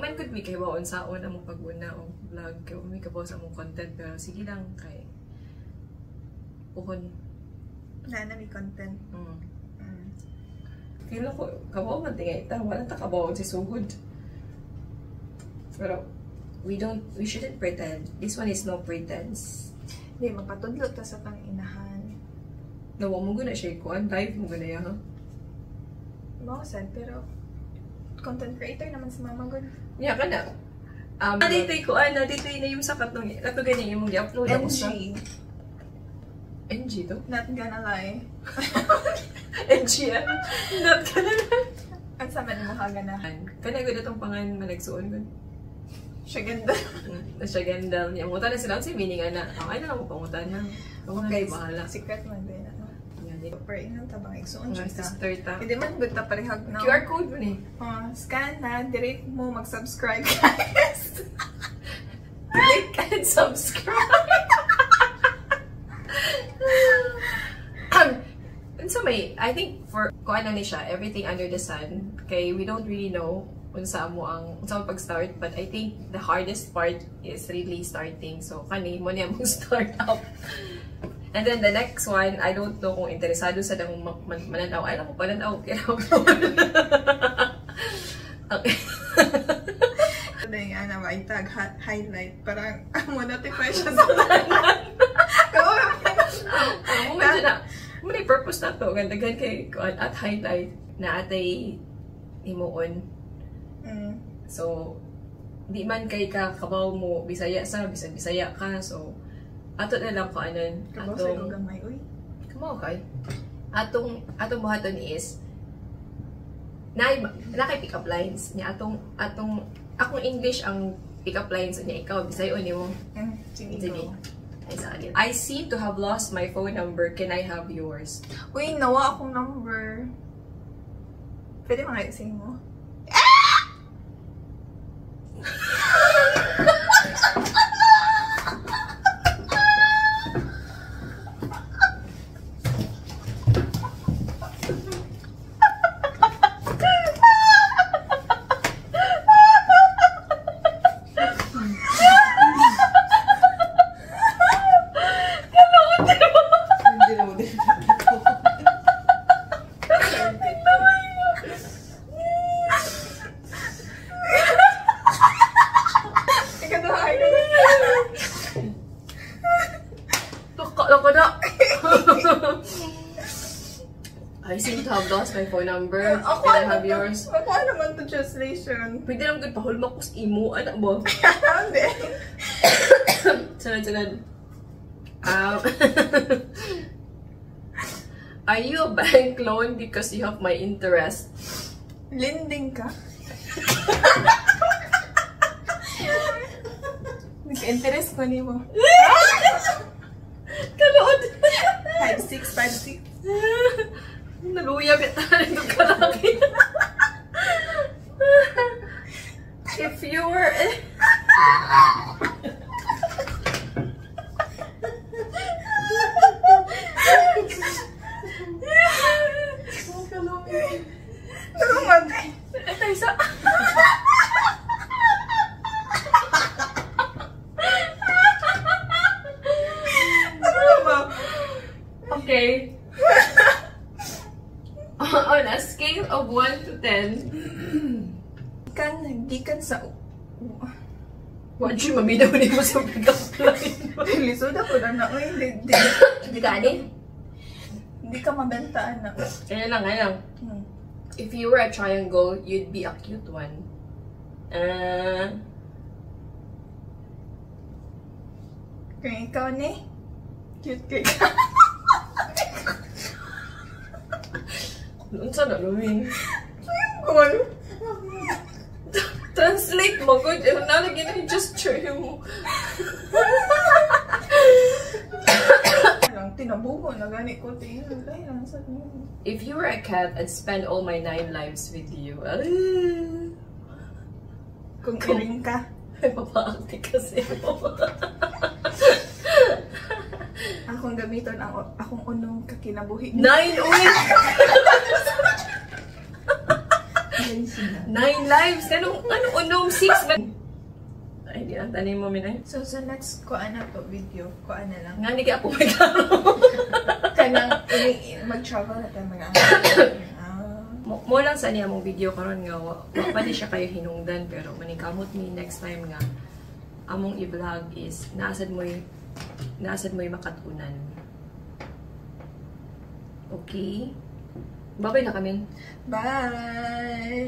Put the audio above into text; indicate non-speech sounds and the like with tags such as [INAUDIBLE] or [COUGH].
Man could we kay waon sa una mong pag-una o vlog kay may kabaw sa mong content pero sige lang kay puhon. Na na may content. Mm. Mm. Feel ko kabaw man tingay ta wala ta kabaw si sugod. Pero we don't we shouldn't pretend. This one is no pretense. Hindi, magpatudlo ta sa pang-inahan. Nawa mo guna siya kuan live mo guna ya ha. Mausan, pero content creator naman si Mama Good. Nya ka na. Um, naditoy ko, ah, naditoy na yung sa katong, kato ganyan yung mong i-upload ako sa... NG. NG to? Not gonna lie. [LAUGHS] NG ah. Not ka na Ang sama ni mo kaganahan. Kana ko itong pangan managsuon ko. Siya ganda. Na siya gandal niya. Munta na sila si meaning ana. Ang ay na lang mo pangutan na. Ako Okay, na bahala. secret man din. Eh. Super inang tabang Mga siya ta. sister ta. Hindi man good ta parehag na. QR code mo ni. Oh, scan na, direct mo mag-subscribe [LAUGHS] guys. Click and subscribe. [LAUGHS] And so may, I think for kung ano ni siya, everything under the sun, kay we don't really know kung saan mo ang saan mo pag-start, but I think the hardest part is really starting. So, kani mo niya mong [LAUGHS] start up. And then the next one, I don't know kung interesado sa dang man man mananaw. Ay, ako pananaw. [LAUGHS] Kaya Okay. [LAUGHS] Today, ana ba itag highlight para mo notify siya sa tanan. Kawa [LAUGHS] Ang mo medyo na, mo na purpose na to. Gandagan kay kuan at highlight na atay himuon. Mm. So, di man kay ka kabaw mo bisaya sa bisag bisaya ka. So, ato na lang ko anon. Atong gamay uy. Kamaw kay. Atong atong buhaton is na na kay pick up lines niya atong atong akong English ang pick up lines niya ikaw bisayo ni mo. Mm. Sige. Sige. I seem to have lost my phone number. Can I have yours? Uy, nawa akong number. Pwede mga mo? Hindi [LAUGHS] na mo din. Ikaduhay na Loko, loko na. I seem to have lost my phone number. Ako Can I ano have yours? Ako ano naman to translation? Pwede lang good pahulma ko sa imo. Anak mo. [LAUGHS] Hindi. [COUGHS] Sunod, sunod. Um, [LAUGHS] are you a bank loan because you have my interest? Lending ka. Nag-interest ko ni mo. Kalood! 5'6", 5'6". なんか追い上げられか1 to 10, Kan, di kan sa... What you maminaw ni mo sa pick-up line? Lisod ako na na. Uy, di, di, Hindi ka ani? di ka mabenta, anak. Kaya lang, kaya lang. Hmm. If you were a triangle, you'd be a cute one. Uh, Kung ikaw ni, cute ka. Unsa na lumin? Cool. Translate mo. Eh, nalagyan na yung gesture mo. Lang, tinabuho na gani ko. Tingnan, ay, ang sad mo. If you were a cat, I'd spend all my nine lives with you. Kung kiling ka. Ay, papaakti kasi mo. Akong gamiton ang akong unong kakinabuhi. Nine, uy! Nine lives! Anong, ano, unom, six? Ay, di ang tanin mo, Minay. So, sa next ko na to video, ko na lang. Nga, hindi ka po may. [LAUGHS] Kanang mag-travel na tayo mga [COUGHS] mo, lang sa niya mong video karon nga wa, wa pa di siya kayo hinungdan pero manikamot mi next time nga among i-vlog is naasad mo naasad mo makatunan. Okay? Babay na kami. Bye!